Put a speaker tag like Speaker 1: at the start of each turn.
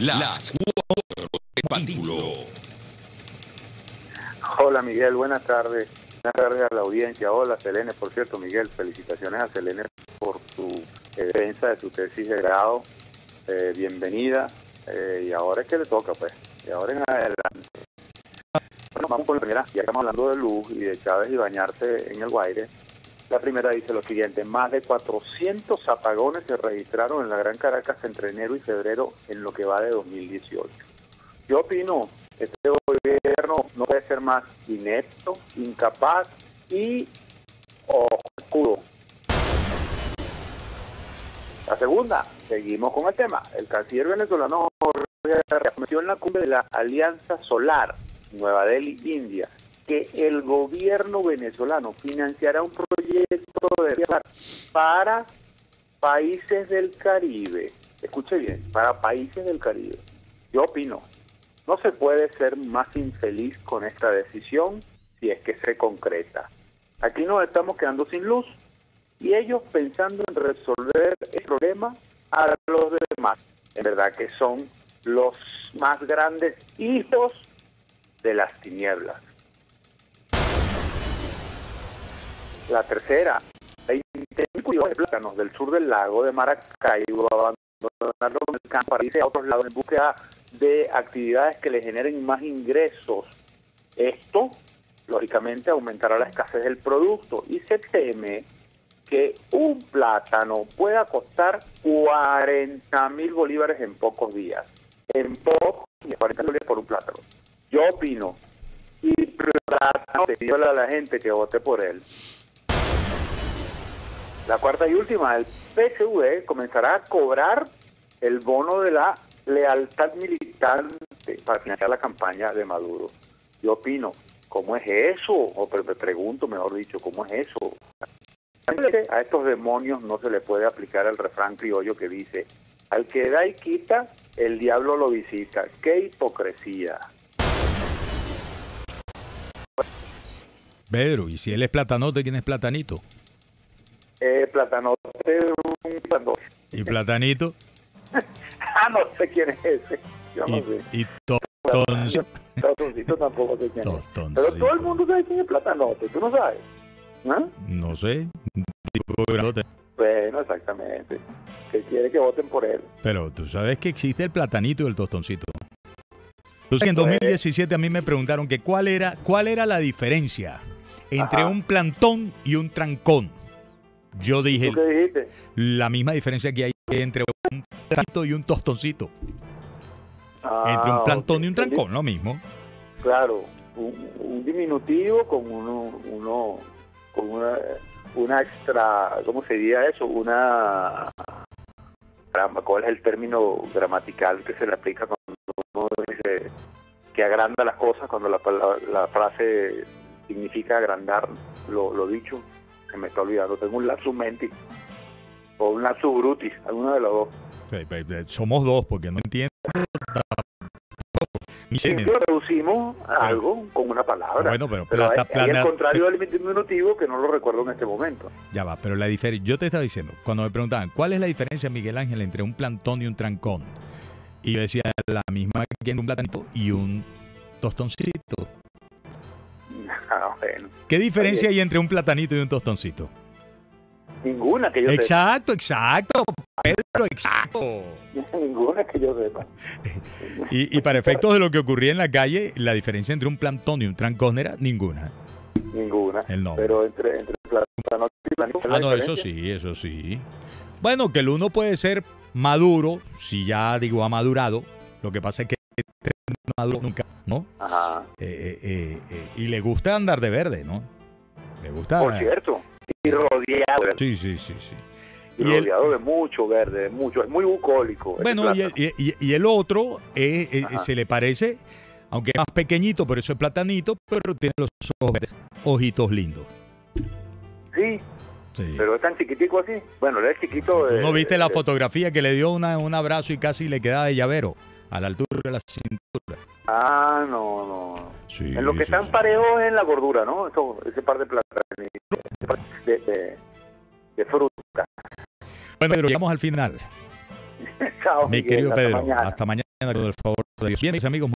Speaker 1: Las cuatro Patíbulo.
Speaker 2: Hola Miguel, buenas tardes. Buenas tardes a la audiencia. Hola Selene, por cierto Miguel, felicitaciones a Selene por su defensa de su tesis de grado. Eh, bienvenida. Eh, y ahora es que le toca, pues. Y ahora en adelante. Bueno, vamos con la primera. Ya estamos hablando de luz y de Chávez y bañarse en el Guaire. La primera dice lo siguiente, más de 400 apagones se registraron en la Gran Caracas entre enero y febrero en lo que va de 2018. Yo opino, este gobierno no puede ser más inepto, incapaz y oscuro. La segunda, seguimos con el tema. El canciller venezolano Jorge en la cumbre de la Alianza Solar, Nueva Delhi, India, que el gobierno venezolano financiará un para países del Caribe. Escuche bien, para países del Caribe. Yo opino, no se puede ser más infeliz con esta decisión si es que se concreta. Aquí nos estamos quedando sin luz y ellos pensando en resolver el problema a los demás. En verdad que son los más grandes hijos de las tinieblas. La tercera, 20.000 cultivos de plátanos del sur del lago de Maracaibo abandonaron el campo para irse a otros lados en búsqueda de actividades que le generen más ingresos. Esto, lógicamente, aumentará la escasez del producto y se teme que un plátano pueda costar 40 mil bolívares en pocos días. En pocos días, 40 bolívares por un plátano. Yo opino, y plátano, te a la gente que vote por él. La cuarta y última, el PSV comenzará a cobrar el bono de la lealtad militante para financiar la campaña de Maduro. Yo opino, ¿cómo es eso? O me pregunto, mejor dicho, ¿cómo es eso? A estos demonios no se le puede aplicar el refrán criollo que dice, al que da y quita, el diablo lo visita. ¡Qué hipocresía!
Speaker 3: Pedro, ¿y si él es platanote, quién es platanito?
Speaker 2: Eh, platanote, un.
Speaker 3: ¿Y platanito?
Speaker 2: ah, no sé quién es ese. Yo no
Speaker 3: y,
Speaker 2: sé.
Speaker 3: Y tostoncito.
Speaker 2: Tostoncito tampoco sé quién es. Pero todo el mundo sabe quién es platanote, ¿tú no sabes? ¿Ah?
Speaker 3: No sé. Tipo grandote.
Speaker 2: Bueno, exactamente. Que quiere que voten por él.
Speaker 3: Pero tú sabes que existe el platanito y el tostoncito. Entonces, en 2017 a mí me preguntaron que cuál era, cuál era la diferencia entre
Speaker 2: Ajá.
Speaker 3: un plantón y un trancón. Yo dije
Speaker 2: ¿Tú qué dijiste?
Speaker 3: la misma diferencia que hay entre un platanito y un tostoncito.
Speaker 2: Ah,
Speaker 3: entre un plantón y un trancón, lo mismo.
Speaker 2: Claro, un, un diminutivo con uno, uno con una, una extra, ¿cómo se diría eso? Una, ¿cuál es el término gramatical que se le aplica cuando uno dice que agranda las cosas, cuando la, la, la frase significa agrandar lo, lo dicho? Se me está olvidando, tengo un lapsus mentis o un lapsus brutis, alguno de los dos.
Speaker 3: Somos dos, porque no entiendo.
Speaker 2: Siempre reducimos algo con una palabra.
Speaker 3: Bueno, pero
Speaker 2: Pero
Speaker 3: plata-
Speaker 2: hay, hay
Speaker 3: plana-
Speaker 2: el contrario del diminutivo que no lo recuerdo en este momento.
Speaker 3: Ya va, pero la diferencia, yo te estaba diciendo, cuando me preguntaban, ¿cuál es la diferencia, Miguel Ángel, entre un plantón y un trancón? Y yo decía, la misma que un platanito y un tostoncito.
Speaker 2: Ah, bueno.
Speaker 3: ¿Qué diferencia
Speaker 2: Oye.
Speaker 3: hay entre un platanito y un tostoncito?
Speaker 2: Ninguna que yo sepa.
Speaker 3: Exacto, exacto, Pedro, exacto.
Speaker 2: Ninguna que yo sepa.
Speaker 3: Y, y para efectos de lo que ocurría en la calle, la diferencia entre un plantón y un trancón era ninguna.
Speaker 2: Ninguna.
Speaker 3: El nombre.
Speaker 2: Pero entre, entre plátano y planito,
Speaker 3: Ah, no, eso sí, eso sí. Bueno, que el uno puede ser maduro, si ya digo ha madurado, lo que pasa es que maduro nunca, ¿no?
Speaker 2: Ajá.
Speaker 3: Eh, eh, eh, y le gusta andar de verde, ¿no? Le gusta...
Speaker 2: Por cierto. Y rodeado,
Speaker 3: Sí, sí, sí, sí.
Speaker 2: y
Speaker 3: Y el-
Speaker 2: rodeado de mucho verde, de mucho. Es muy bucólico.
Speaker 3: Bueno, y el,
Speaker 2: plátano.
Speaker 3: y- y- y el otro se le parece, aunque es más pequeñito, pero eso es platanito, pero tiene los ojos verdes, ojitos lindos.
Speaker 2: Sí,
Speaker 3: Sí.
Speaker 2: pero es tan chiquitico así. Bueno, él es chiquito.
Speaker 3: ¿Tú
Speaker 2: de-
Speaker 3: no viste la
Speaker 2: de-
Speaker 3: fotografía que le dio una- un abrazo y casi le queda de llavero a la altura de la cintura?
Speaker 2: Ah, no, no.
Speaker 3: Sí,
Speaker 2: En lo que
Speaker 3: sí,
Speaker 2: están
Speaker 3: sí.
Speaker 2: parejos es en la gordura, ¿no? Eso, ese par de plátanos. De, de, de fruta.
Speaker 3: Bueno, Pedro, llegamos al final.
Speaker 2: Chao,
Speaker 3: Mi
Speaker 2: Miguel,
Speaker 3: querido
Speaker 2: hasta
Speaker 3: Pedro,
Speaker 2: mañana.
Speaker 3: hasta mañana. con el favor de Dios. Bien, mis amigos.